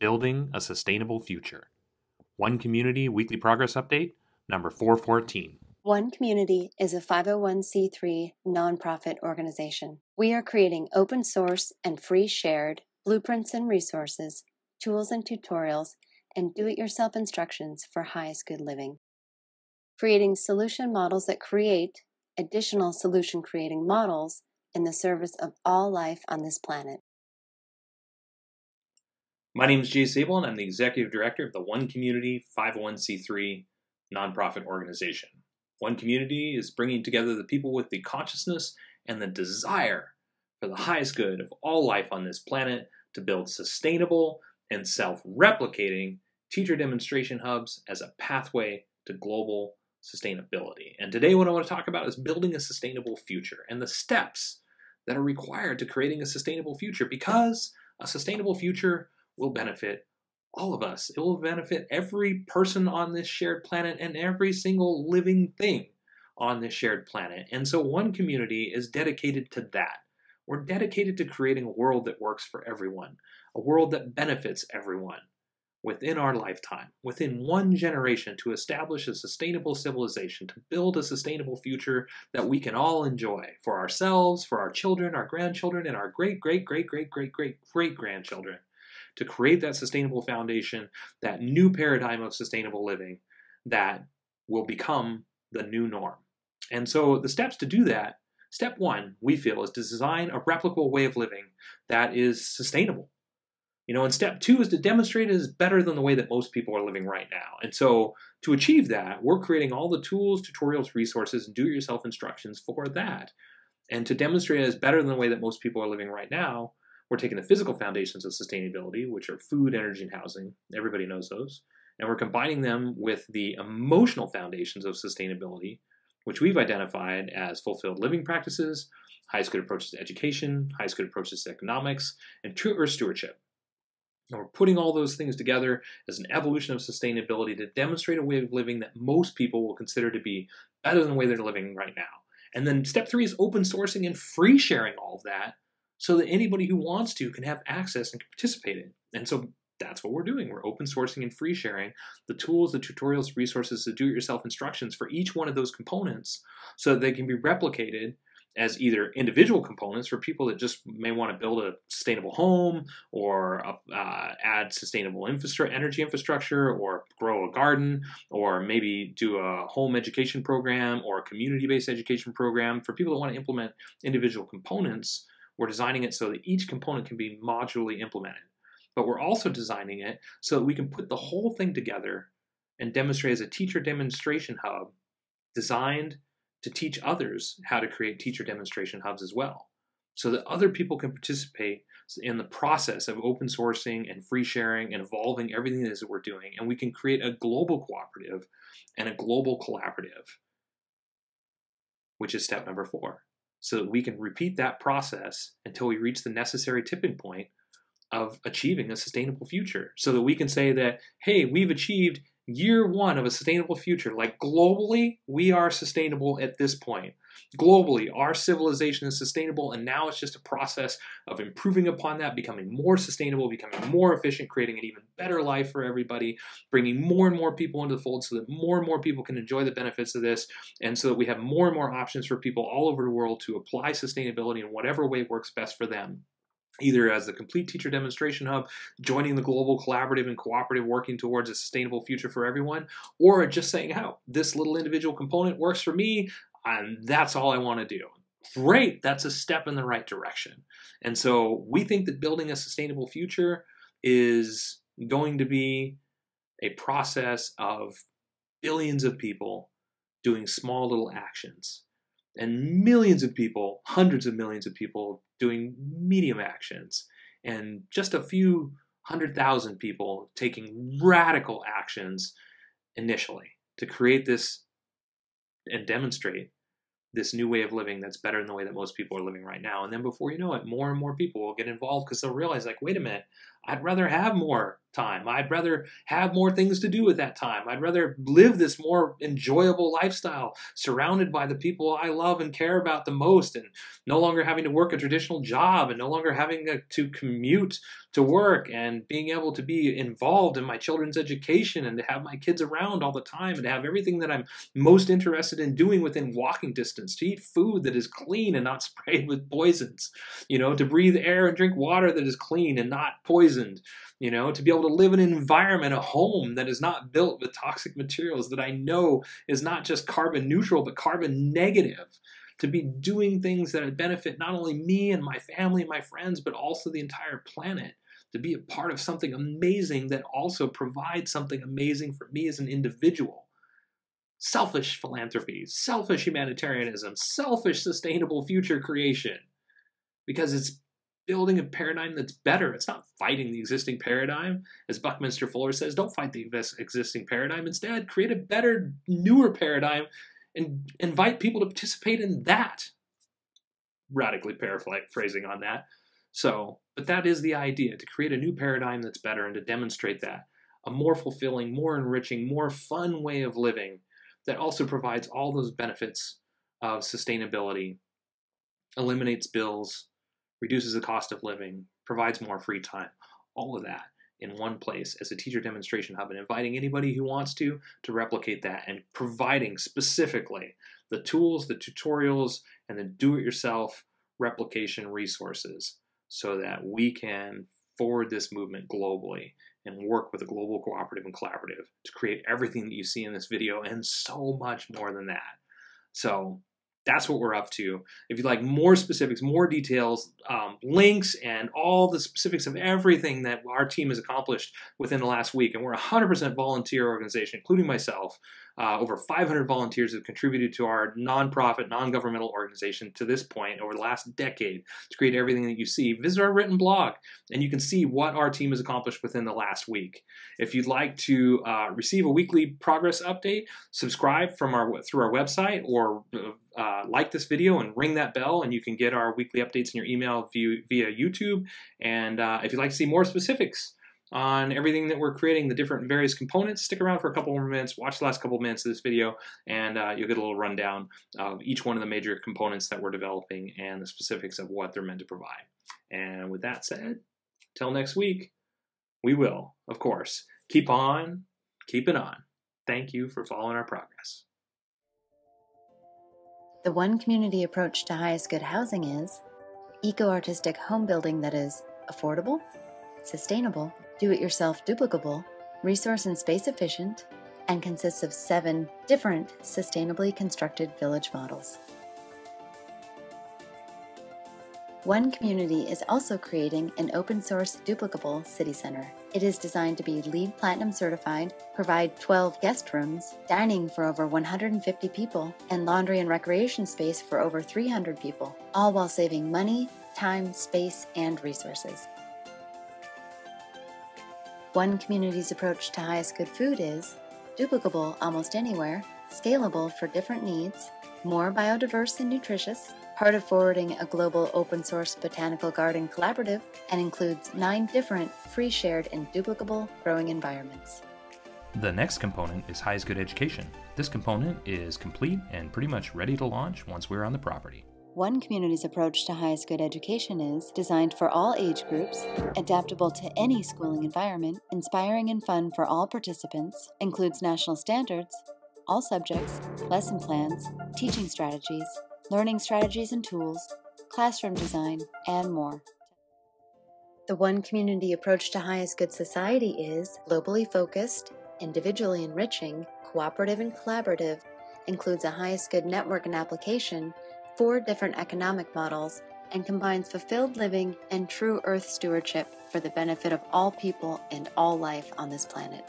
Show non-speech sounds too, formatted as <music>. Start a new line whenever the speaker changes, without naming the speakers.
Building a Sustainable Future. One Community Weekly Progress Update, number 414.
One Community is a 501c3 nonprofit organization. We are creating open source and free shared blueprints and resources, tools and tutorials, and do it yourself instructions for highest good living. Creating solution models that create additional solution creating models in the service of all life on this planet.
My name is Jay Sable, and I'm the Executive Director of the One Community 501c3 nonprofit organization. One Community is bringing together the people with the consciousness and the desire for the highest good of all life on this planet to build sustainable and self replicating teacher demonstration hubs as a pathway to global sustainability. And today, what I want to talk about is building a sustainable future and the steps that are required to creating a sustainable future because a sustainable future will benefit all of us. It will benefit every person on this shared planet and every single living thing on this shared planet. And so, one community is dedicated to that. We're dedicated to creating a world that works for everyone, a world that benefits everyone within our lifetime, within one generation, to establish a sustainable civilization, to build a sustainable future that we can all enjoy for ourselves, for our children, our grandchildren, and our great, great, great, great, great, great, great grandchildren. To create that sustainable foundation, that new paradigm of sustainable living that will become the new norm. And so the steps to do that Step one, we feel, is to design a replicable way of living that is sustainable. You know, and step two is to demonstrate it is better than the way that most people are living right now. And so to achieve that, we're creating all the tools, tutorials, resources, and do-it-yourself instructions for that. And to demonstrate it is better than the way that most people are living right now, we're taking the physical foundations of sustainability, which are food, energy, and housing. Everybody knows those. And we're combining them with the emotional foundations of sustainability, which we've identified as fulfilled living practices, highest good approaches to education, highest good approaches to economics, and true earth stewardship. And we're putting all those things together as an evolution of sustainability to demonstrate a way of living that most people will consider to be better than the way they're living right now. And then step three is open sourcing and free sharing all of that so that anybody who wants to can have access and can participate in. And so that's what we're doing. We're open sourcing and free sharing the tools, the tutorials, resources, the do it yourself instructions for each one of those components so that they can be replicated as either individual components for people that just may want to build a sustainable home or uh, add sustainable infrastructure, energy infrastructure or grow a garden or maybe do a home education program or a community-based education program. For people that want to implement individual components we're designing it so that each component can be modularly implemented. But we're also designing it so that we can put the whole thing together and demonstrate as a teacher demonstration hub designed to teach others how to create teacher demonstration hubs as well so that other people can participate in the process of open sourcing and free sharing and evolving everything that we're doing and we can create a global cooperative and a global collaborative which is step number four so that we can repeat that process until we reach the necessary tipping point of achieving a sustainable future so that we can say that, hey, we've achieved year one of a sustainable future. Like globally, we are sustainable at this point. Globally, our civilization is sustainable, and now it's just a process of improving upon that, becoming more sustainable, becoming more efficient, creating an even better life for everybody, bringing more and more people into the fold so that more and more people can enjoy the benefits of this, and so that we have more and more options for people all over the world to apply sustainability in whatever way works best for them either as the complete teacher demonstration hub, joining the global collaborative and cooperative working towards a sustainable future for everyone, or just saying, how this little individual component works for me, and that's all I want to do. Great, that's a step in the right direction. And so we think that building a sustainable future is going to be a process of billions of people doing small little actions and millions of people, hundreds of millions of people doing medium actions, and just a few hundred thousand people taking radical actions initially to create this and demonstrate this new way of living that's better than the way that most people are living right now. And then before you know it, more and more people will get involved because they'll realize, like, wait a minute, I'd rather have more time. I'd rather have more things to do with that time. I'd rather live this more enjoyable lifestyle surrounded by the people I love and care about the most and no longer having to work a traditional job and no longer having to commute to work and being able to be involved in my children's education and to have my kids around all the time and to have everything that I'm most interested in doing within walking distance, to eat food that is clean and not <laughs> sprayed with poisons, you know, to breathe air and drink water that is clean and not poisoned you know, to be able to live in an environment, a home that is not built with toxic materials that I know is not just carbon neutral, but carbon negative. To be doing things that benefit not only me and my family and my friends, but also the entire planet. To be a part of something amazing that also provides something amazing for me as an individual. Selfish philanthropy, selfish humanitarianism, selfish sustainable future creation. Because it's building a paradigm that's better. It's not fighting the existing paradigm. As Buckminster Fuller says, don't fight the existing paradigm. Instead, create a better, newer paradigm and invite people to participate in that. Radically paraphrasing on that. So, but that is the idea to create a new paradigm that's better and to demonstrate that. A more fulfilling, more enriching, more fun way of living that also provides all those benefits of sustainability, eliminates bills, reduces the cost of living, provides more free time, all of that in one place as a teacher demonstration hub and inviting anybody who wants to to replicate that and providing specifically the tools, the tutorials, and the do it yourself replication resources so that we can forward this movement globally and work with a global cooperative and collaborative to create everything that you see in this video and so much more than that. So that's what we're up to. If you'd like more specifics, more details, um, links, and all the specifics of everything that our team has accomplished within the last week, and we're a 100% volunteer organization, including myself. Uh, over 500 volunteers have contributed to our nonprofit, non governmental organization to this point over the last decade to create everything that you see. Visit our written blog, and you can see what our team has accomplished within the last week. If you'd like to uh, receive a weekly progress update, subscribe from our through our website or uh, uh, like this video and ring that bell, and you can get our weekly updates in your email via, via YouTube. And uh, if you'd like to see more specifics on everything that we're creating, the different various components, stick around for a couple more minutes, watch the last couple of minutes of this video, and uh, you'll get a little rundown of each one of the major components that we're developing and the specifics of what they're meant to provide. And with that said, till next week, we will, of course, keep on keeping on. Thank you for following our progress.
The one community approach to highest good housing is eco artistic home building that is affordable, sustainable, do it yourself duplicable, resource and space efficient, and consists of seven different sustainably constructed village models. One Community is also creating an open source duplicable city center. It is designed to be LEED Platinum certified, provide 12 guest rooms, dining for over 150 people, and laundry and recreation space for over 300 people, all while saving money, time, space, and resources. One Community's approach to highest good food is duplicable almost anywhere, scalable for different needs, more biodiverse and nutritious, part of forwarding a global open source botanical garden collaborative, and includes nine different free shared and duplicable growing environments.
The next component is Highest Good Education. This component is complete and pretty much ready to launch once we're on the property.
One Community's approach to highest good education is designed for all age groups, adaptable to any schooling environment, inspiring and fun for all participants, includes national standards, all subjects, lesson plans, teaching strategies, learning strategies and tools, classroom design, and more. The One Community approach to highest good society is globally focused, individually enriching, cooperative and collaborative, includes a highest good network and application, four different economic models, and combines fulfilled living and true earth stewardship for the benefit of all people and all life on this planet.